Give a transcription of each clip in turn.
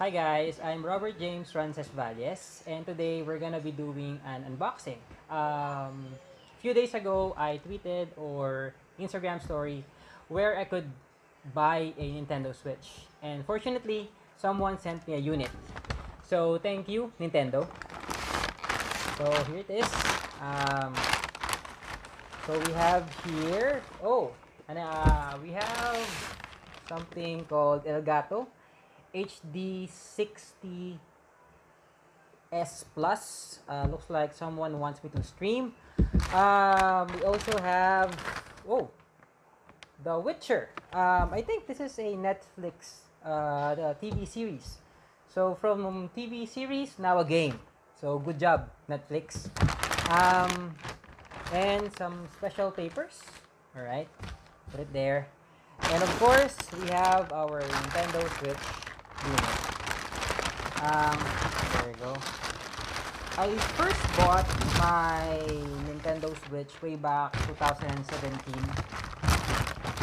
Hi guys, I'm Robert James Roncesvalles and today we're gonna be doing an unboxing. Um, a few days ago, I tweeted or Instagram story where I could buy a Nintendo Switch and fortunately, someone sent me a unit. So thank you, Nintendo. So here it is. Um, so we have here, oh, and uh, we have something called Elgato HD 60 S Plus. Uh, looks like someone wants me to stream. Um, we also have, oh, The Witcher. Um, I think this is a Netflix uh, the TV series. So from TV series, now a game. So good job, Netflix. Um, and some special papers. All right, put it there. And of course, we have our Nintendo Switch unit. Um, there we go. I first bought my Nintendo Switch way back 2017.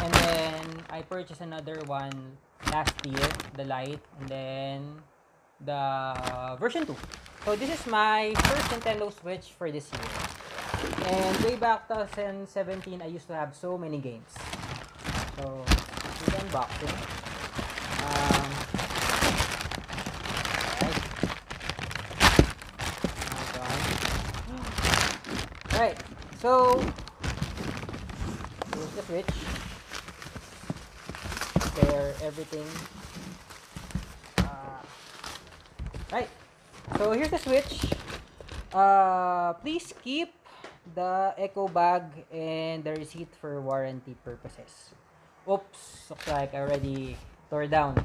And then I purchased another one last year, the Lite, and then the version 2. So this is my first Nintendo Switch for this year. And way back 2017, I used to have so many games. So, this is unboxing. Um, alright. Alright, so, here's the Switch. There, everything. Uh, right, so here's the Switch. Uh, please keep the echo bag and the receipt for warranty purposes. Oops, looks like I already tore down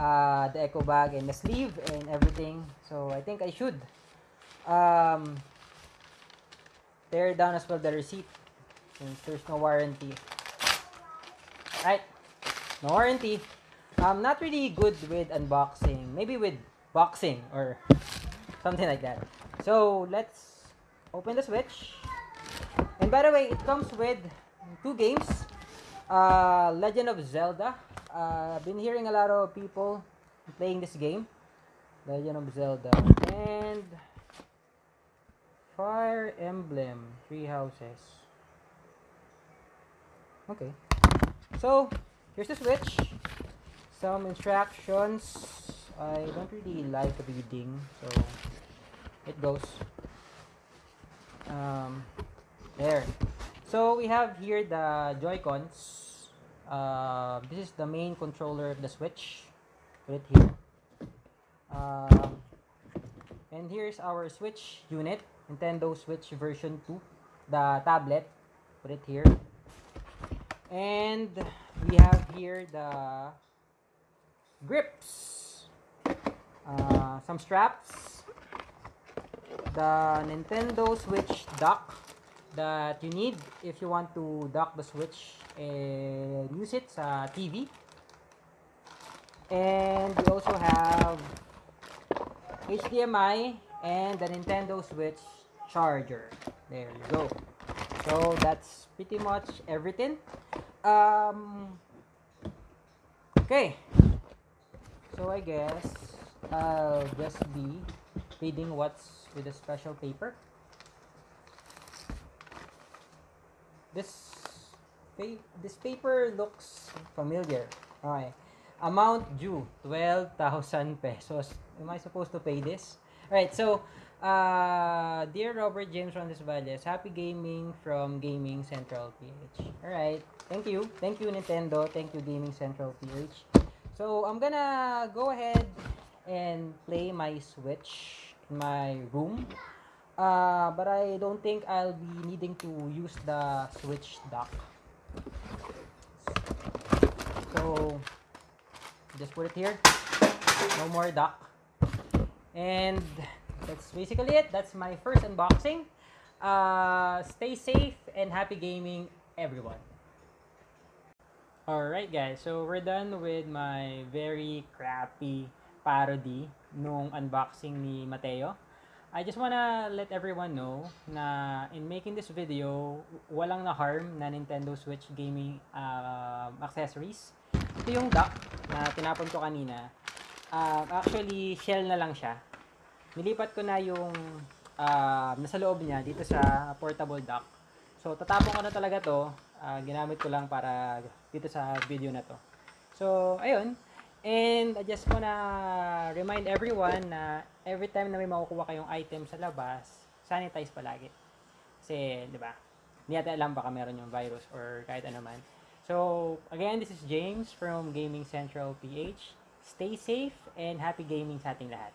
uh, the echo bag and the sleeve and everything. So I think I should um, tear down as well the receipt since there's no warranty. Right, no warranty. I'm not really good with unboxing. Maybe with boxing or something like that. So let's open the Switch. And by the way, it comes with two games. Uh, Legend of Zelda. Uh, I've been hearing a lot of people playing this game. Legend of Zelda. And Fire Emblem. Three Houses. Okay. So, here's the Switch. Some instructions. I don't really like reading. So, it goes. Um, there. So we have here the Joy-Cons. Uh, this is the main controller of the Switch. Put it here. Um, and here's our Switch unit. Nintendo Switch version 2. The tablet. Put it here. And we have here the grips. Uh, some straps. The Nintendo Switch dock that you need if you want to dock the Switch and use it sa TV. And we also have HDMI and the Nintendo Switch charger. There you go. So that's pretty much everything. Um, okay. So I guess I'll just be reading what's with the special paper. This this paper looks familiar. Okay. Amount due, 12,000 pesos. Am I supposed to pay this? Alright, so, uh, Dear Robert James Roncesvalles, happy gaming from Gaming Central PH. Alright, thank you. Thank you, Nintendo. Thank you, Gaming Central PH. So, I'm gonna go ahead and play my Switch in my room. Uh, but I don't think I'll be needing to use the Switch dock. So, just put it here. No more dock. And that's basically it. That's my first unboxing. Uh, stay safe and happy gaming, everyone. Alright guys, so we're done with my very crappy parody nung unboxing ni Mateo. I just wanna let everyone know na in making this video, walang na-harm na Nintendo Switch gaming uh, accessories. Ito yung dock na tinapon ko kanina. Um, actually, shell na lang siya. Nilipat ko na yung um, nasa loob niya dito sa portable dock. So, tatapon ko na talaga to. Ah, ginamit ko lang para dito sa video na to. So, ayun. And I just wanna remind everyone na every time na may makukuha kayong item sa labas, sanitize palagi. Kasi, di ba? Hindi natin alam baka meron yung virus or kahit ano man. So, again, this is James from Gaming Central PH. Stay safe and happy gaming sa ating lahat.